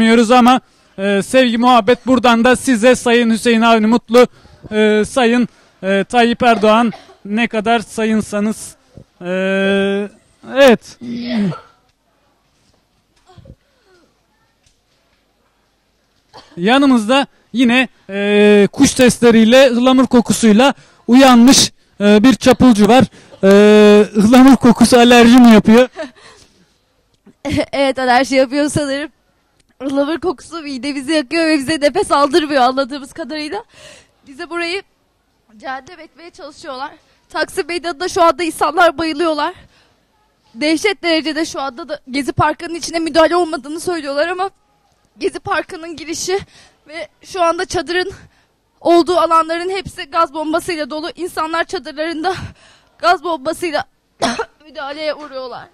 bilmiyoruz ama e, sevgi muhabbet buradan da size Sayın Hüseyin Avni Mutlu, e, Sayın e, Tayyip Erdoğan ne kadar sayınsanız e, evet yanımızda yine e, kuş sesleriyle ıhlamur kokusuyla uyanmış e, bir çapulcu var. E, ıhlamur kokusu alerji mi yapıyor? evet alerji yapıyor sanırım. Ihlamur kokusu midemizi yakıyor ve bize nefes aldırmıyor anladığımız kadarıyla. Bize burayı cehennem etmeye çalışıyorlar. Taksim Meydanı'nda şu anda insanlar bayılıyorlar. Dehşet derecede şu anda da Gezi Parkı'nın içine müdahale olmadığını söylüyorlar ama Gezi Parkı'nın girişi ve şu anda çadırın olduğu alanların hepsi gaz bombasıyla dolu. İnsanlar çadırlarında gaz bombasıyla müdahaleye uğruyorlar.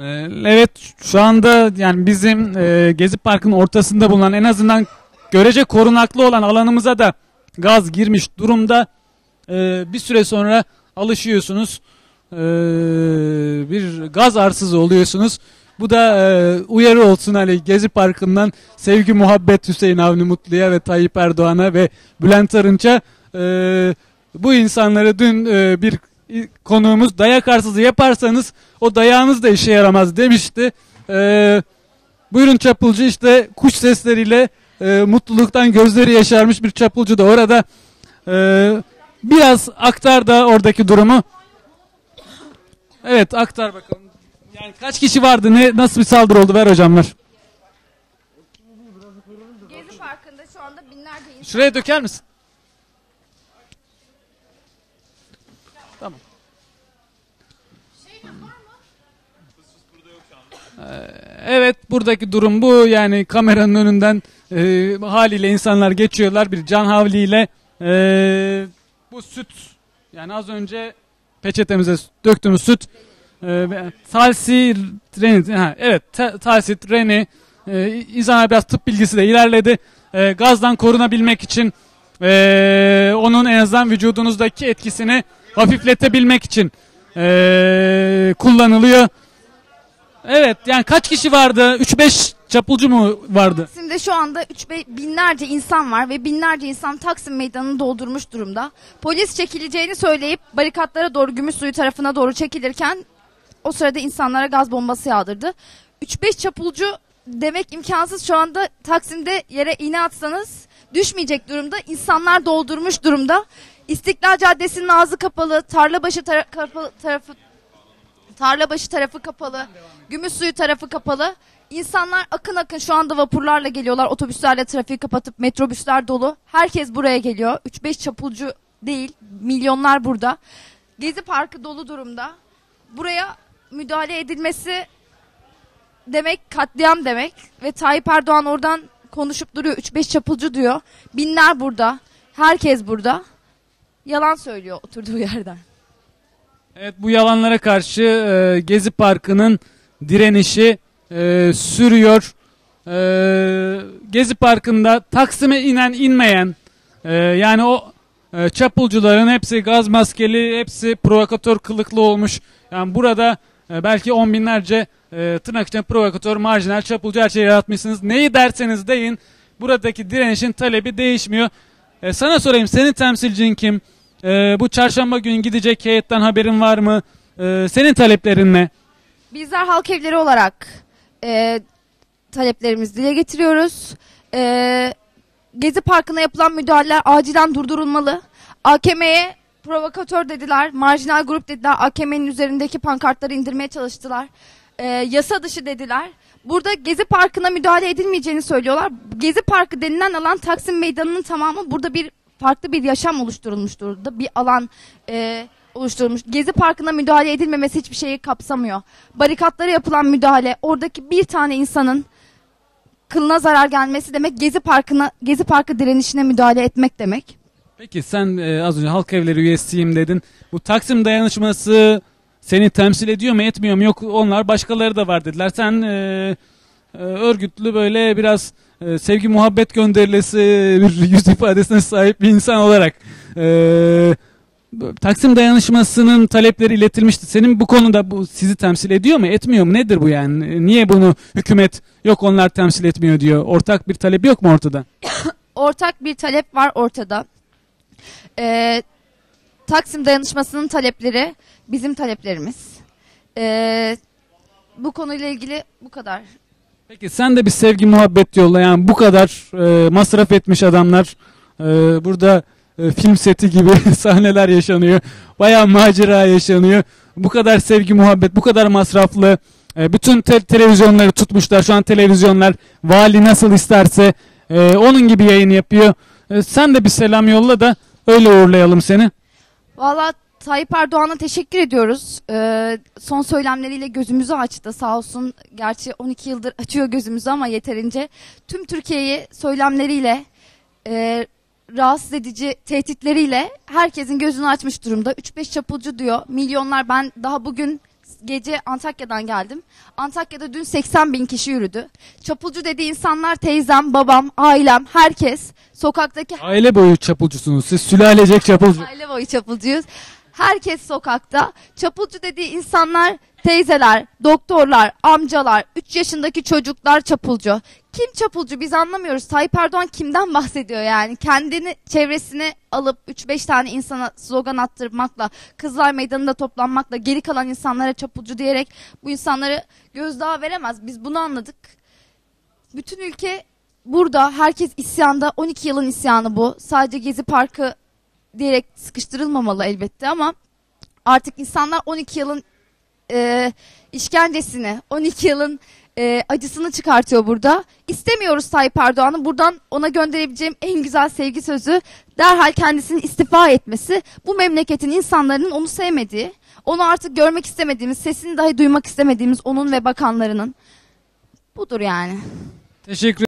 Ee, Evet şu anda yani bizim e, Gezi Parkı'nın ortasında bulunan en azından görece korunaklı olan alanımıza da gaz girmiş durumda. Ee, bir süre sonra alışıyorsunuz. Ee, bir gaz arsızı oluyorsunuz. Bu da e, uyarı olsun hani Gezi Parkı'ndan sevgi muhabbet Hüseyin Avni Mutlu'ya ve Tayyip Erdoğan'a ve Bülent Arınç'a Ee, bu insanları dün e, bir konuğumuz dayak arsızı yaparsanız o dayağınız da işe yaramaz demişti. Ee, buyurun çapulcu işte kuş sesleriyle e, mutluluktan gözleri yaşarmış bir çapulcu da orada. Ee, biraz aktar da oradaki durumu. Evet aktar bakalım. Yani kaç kişi vardı ne nasıl bir saldırı oldu ver hocam ver. Gezi Parkı'nda şu anda binlerce insan Şuraya döker misin? Evet buradaki durum bu. Yani kameranın önünden e, haliyle insanlar geçiyorlar. Bir can havliyle e, bu süt yani az önce peçetemize döktüğümüz süt e, talsi reni ha, evet ta- talsi reni e, İzana biraz tıp bilgisi de ilerledi. E, gazdan korunabilmek için e, onun en azından vücudunuzdaki etkisini hafifletebilmek için e, kullanılıyor. Evet yani kaç kişi vardı? 3-5 çapulcu mu vardı? Taksim'de şu anda 3 binlerce insan var ve binlerce insan Taksim Meydanı'nı doldurmuş durumda. Polis çekileceğini söyleyip barikatlara doğru gümüş suyu tarafına doğru çekilirken o sırada insanlara gaz bombası yağdırdı. 3-5 çapulcu demek imkansız şu anda Taksim'de yere iğne atsanız düşmeyecek durumda. İnsanlar doldurmuş durumda. İstiklal Caddesi'nin ağzı kapalı, Tarlabaşı tara- kapalı, tarafı Tarlabaşı tarafı kapalı. Gümüşsuyu tarafı kapalı. İnsanlar akın akın şu anda vapurlarla geliyorlar. Otobüslerle trafiği kapatıp metrobüsler dolu. Herkes buraya geliyor. 3-5 çapulcu değil. Milyonlar burada. Gezi Parkı dolu durumda. Buraya müdahale edilmesi demek katliam demek. Ve Tayyip Erdoğan oradan konuşup duruyor. 3-5 çapulcu diyor. Binler burada. Herkes burada. Yalan söylüyor oturduğu yerden. Evet bu yalanlara karşı e, Gezi Parkı'nın direnişi e, sürüyor. E, Gezi Parkı'nda Taksim'e inen inmeyen e, yani o e, çapulcuların hepsi gaz maskeli, hepsi provokatör kılıklı olmuş. Yani burada e, belki on binlerce e, tırnak içinde provokatör, marjinal, çapulcu her şeyi yaratmışsınız. Neyi derseniz deyin buradaki direnişin talebi değişmiyor. E, sana sorayım senin temsilcin kim? E, bu çarşamba günü gidecek heyetten haberin var mı? E, senin taleplerin ne? Bizler halk evleri olarak e, taleplerimizi dile getiriyoruz. E, Gezi Parkı'na yapılan müdahaleler acilen durdurulmalı. AKM'ye provokatör dediler, marjinal grup dediler. AKM'nin üzerindeki pankartları indirmeye çalıştılar. E, yasa dışı dediler. Burada Gezi Parkı'na müdahale edilmeyeceğini söylüyorlar. Gezi Parkı denilen alan Taksim Meydanı'nın tamamı burada bir farklı bir yaşam oluşturulmuş durumda. Bir alan e, oluşturulmuş. Gezi Parkı'na müdahale edilmemesi hiçbir şeyi kapsamıyor. Barikatlara yapılan müdahale, oradaki bir tane insanın kılına zarar gelmesi demek Gezi Parkı'na Gezi Parkı direnişine müdahale etmek demek. Peki sen e, az önce halk evleri üyesiyim dedin. Bu Taksim dayanışması seni temsil ediyor mu etmiyor mu? Yok onlar başkaları da var dediler. Sen e, e, örgütlü böyle biraz e, sevgi muhabbet gönderilesi bir yüz ifadesine sahip bir insan olarak e, Taksim dayanışmasının talepleri iletilmişti. Senin bu konuda bu sizi temsil ediyor mu, etmiyor mu? Nedir bu yani? Niye bunu hükümet yok onlar temsil etmiyor diyor? Ortak bir talep yok mu ortada? Ortak bir talep var ortada. Ee, Taksim dayanışmasının talepleri bizim taleplerimiz. Ee, bu konuyla ilgili bu kadar. Peki sen de bir sevgi muhabbet yolla yani bu kadar e, masraf etmiş adamlar e, burada e, film seti gibi sahneler yaşanıyor. Bayağı macera yaşanıyor. Bu kadar sevgi muhabbet bu kadar masraflı e, bütün te- televizyonları tutmuşlar şu an televizyonlar vali nasıl isterse e, onun gibi yayın yapıyor. E, sen de bir selam yolla da öyle uğurlayalım seni. Valla Tayyip Erdoğan'a teşekkür ediyoruz. Ee, son söylemleriyle gözümüzü açtı sağ olsun. Gerçi 12 yıldır açıyor gözümüzü ama yeterince. Tüm Türkiye'yi söylemleriyle, e, rahatsız edici tehditleriyle herkesin gözünü açmış durumda. 3-5 çapulcu diyor. Milyonlar ben daha bugün gece Antakya'dan geldim. Antakya'da dün 80 bin kişi yürüdü. Çapulcu dediği insanlar teyzem, babam, ailem, herkes. Sokaktaki Aile boyu çapulcusunuz siz sülalecek çapulcu. Aile boyu çapulcuyuz. Herkes sokakta. Çapulcu dediği insanlar teyzeler, doktorlar, amcalar, 3 yaşındaki çocuklar çapulcu. Kim çapulcu biz anlamıyoruz. Tayyip Erdoğan kimden bahsediyor yani? Kendini çevresine alıp 3-5 tane insana slogan attırmakla, Kızılay Meydanı'nda toplanmakla, geri kalan insanlara çapulcu diyerek bu insanları gözdağı veremez. Biz bunu anladık. Bütün ülke burada, herkes isyanda. 12 yılın isyanı bu. Sadece Gezi Parkı diyerek sıkıştırılmamalı elbette ama artık insanlar 12 yılın e, işkencesini, 12 yılın e, acısını çıkartıyor burada. İstemiyoruz Tayyip Erdoğan'ı. Buradan ona gönderebileceğim en güzel sevgi sözü derhal kendisinin istifa etmesi. Bu memleketin insanların onu sevmediği, onu artık görmek istemediğimiz, sesini dahi duymak istemediğimiz onun ve bakanlarının. Budur yani. Teşekkür